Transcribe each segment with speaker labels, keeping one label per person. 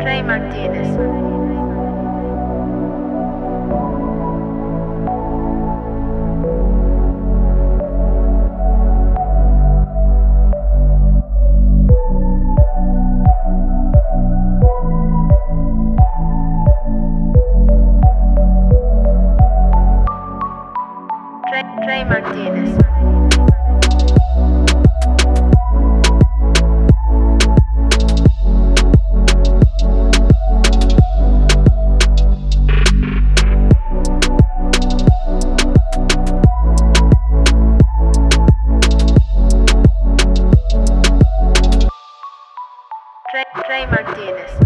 Speaker 1: Trey Martinez. Trey Martinez. tienes.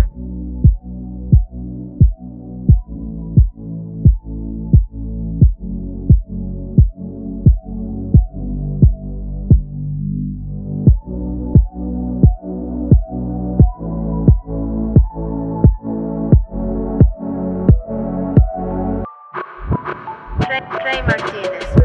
Speaker 1: Martínez.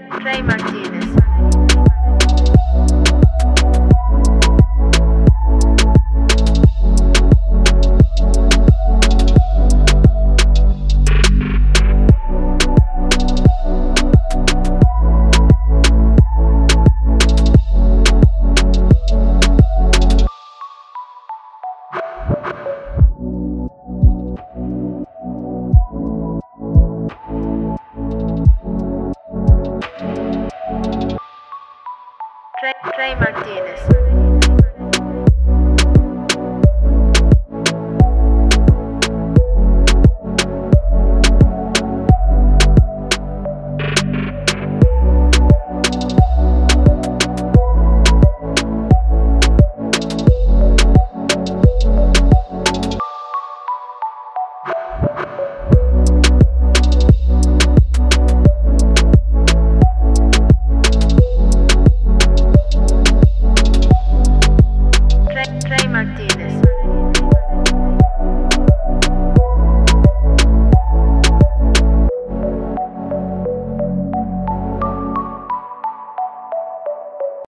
Speaker 1: Trey Martinez. Trey Martinez.